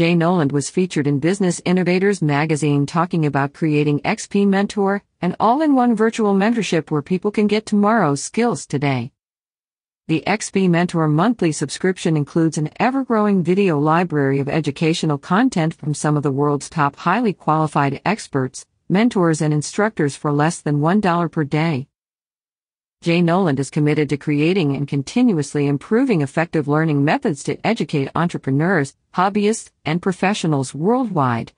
Jay Noland was featured in Business Innovators magazine talking about creating XP Mentor, an all in one virtual mentorship where people can get tomorrow's skills today. The XP Mentor monthly subscription includes an ever growing video library of educational content from some of the world's top highly qualified experts, mentors, and instructors for less than $1 per day. Jay Noland is committed to creating and continuously improving effective learning methods to educate entrepreneurs, hobbyists, and professionals worldwide.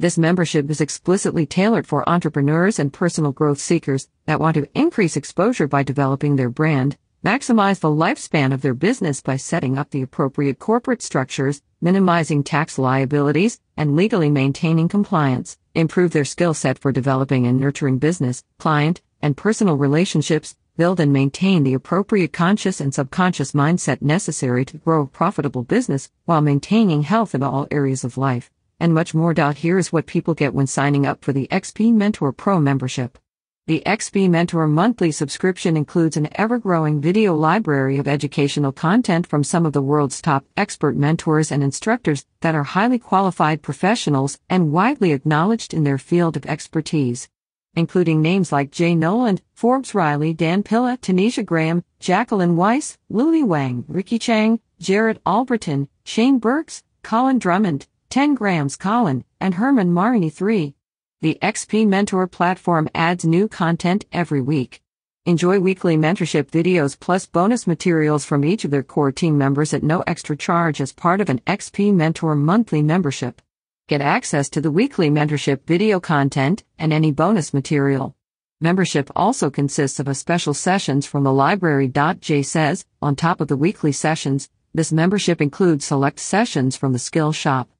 This membership is explicitly tailored for entrepreneurs and personal growth seekers that want to increase exposure by developing their brand, maximize the lifespan of their business by setting up the appropriate corporate structures, minimizing tax liabilities, and legally maintaining compliance, improve their skill set for developing and nurturing business, client, and personal relationships, build and maintain the appropriate conscious and subconscious mindset necessary to grow a profitable business while maintaining health in all areas of life, and much more. Here is what people get when signing up for the XP Mentor Pro membership. The XP Mentor monthly subscription includes an ever growing video library of educational content from some of the world's top expert mentors and instructors that are highly qualified professionals and widely acknowledged in their field of expertise. Including names like Jay Noland, Forbes Riley, Dan Pilla, Tanisha Graham, Jacqueline Weiss, Lily Wang, Ricky Chang, Jared Albritton, Shane Burks, Colin Drummond, 10 Grams Colin, and Herman Marini 3. The XP Mentor platform adds new content every week. Enjoy weekly mentorship videos plus bonus materials from each of their core team members at no extra charge as part of an XP Mentor monthly membership. Get access to the weekly mentorship video content and any bonus material. Membership also consists of a special sessions from the library. Jay says, on top of the weekly sessions, this membership includes select sessions from the Skill Shop.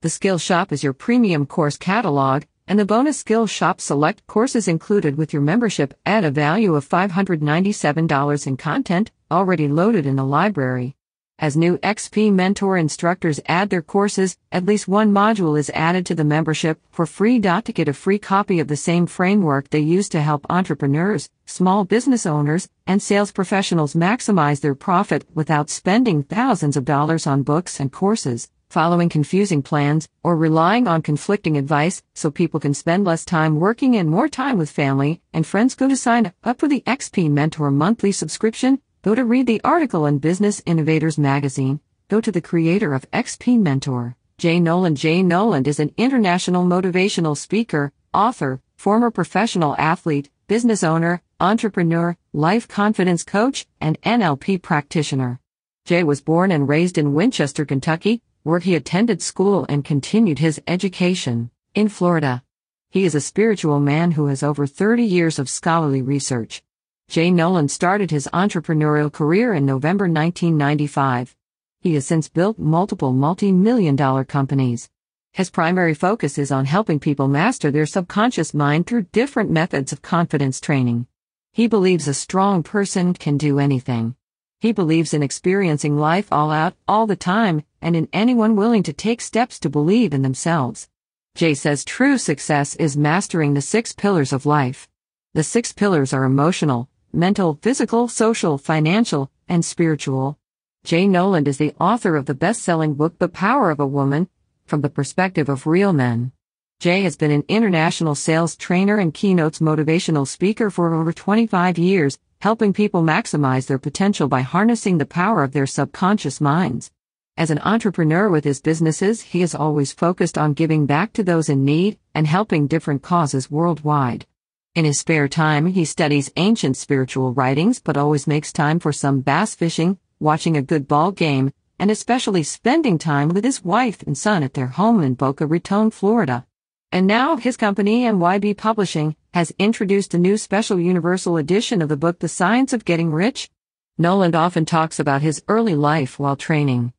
The Skill Shop is your premium course catalog and the bonus Skill shop select courses included with your membership add a value of $597 in content already loaded in the library. As new XP Mentor instructors add their courses, at least one module is added to the membership for free. To get a free copy of the same framework they use to help entrepreneurs, small business owners, and sales professionals maximize their profit without spending thousands of dollars on books and courses following confusing plans, or relying on conflicting advice so people can spend less time working and more time with family and friends. Go to sign up for the XP Mentor monthly subscription. Go to read the article in Business Innovators magazine. Go to the creator of XP Mentor. Jay Noland Jay Noland is an international motivational speaker, author, former professional athlete, business owner, entrepreneur, life confidence coach, and NLP practitioner. Jay was born and raised in Winchester, Kentucky, where he attended school and continued his education, in Florida. He is a spiritual man who has over 30 years of scholarly research. Jay Noland started his entrepreneurial career in November 1995. He has since built multiple multi million dollar companies. His primary focus is on helping people master their subconscious mind through different methods of confidence training. He believes a strong person can do anything. He believes in experiencing life all out, all the time, and in anyone willing to take steps to believe in themselves. Jay says true success is mastering the six pillars of life. The six pillars are emotional, mental, physical, social, financial, and spiritual. Jay Noland is the author of the best-selling book The Power of a Woman, from the perspective of real men. Jay has been an international sales trainer and keynotes motivational speaker for over 25 years helping people maximize their potential by harnessing the power of their subconscious minds. As an entrepreneur with his businesses, he is always focused on giving back to those in need and helping different causes worldwide. In his spare time, he studies ancient spiritual writings but always makes time for some bass fishing, watching a good ball game, and especially spending time with his wife and son at their home in Boca Raton, Florida. And now his company, MYB Publishing, has introduced a new special universal edition of the book The Science of Getting Rich. Noland often talks about his early life while training.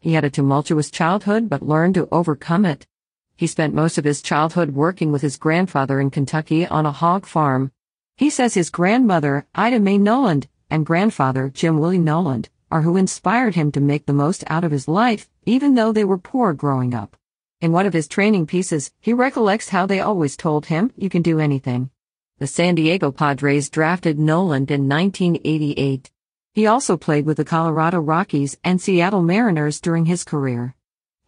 He had a tumultuous childhood but learned to overcome it. He spent most of his childhood working with his grandfather in Kentucky on a hog farm. He says his grandmother, Ida Mae Noland, and grandfather, Jim Willie Noland, are who inspired him to make the most out of his life, even though they were poor growing up. In one of his training pieces, he recollects how they always told him, you can do anything. The San Diego Padres drafted Noland in 1988. He also played with the Colorado Rockies and Seattle Mariners during his career.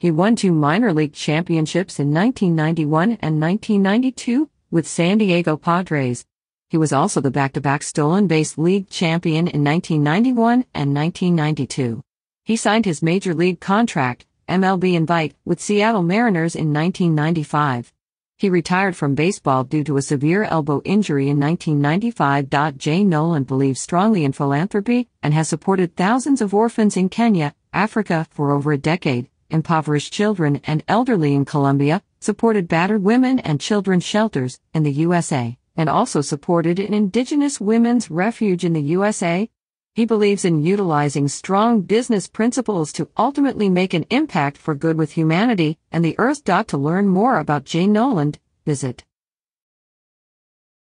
He won two minor league championships in 1991 and 1992 with San Diego Padres. He was also the back-to-back stolen base league champion in 1991 and 1992. He signed his major league contract, MLB invite, with Seattle Mariners in 1995. He retired from baseball due to a severe elbow injury in 1995. Jay Noland believes strongly in philanthropy and has supported thousands of orphans in Kenya, Africa, for over a decade impoverished children and elderly in Colombia, supported battered women and children's shelters in the USA, and also supported an indigenous women's refuge in the USA. He believes in utilizing strong business principles to ultimately make an impact for good with humanity and the earth. To learn more about Jay Noland, visit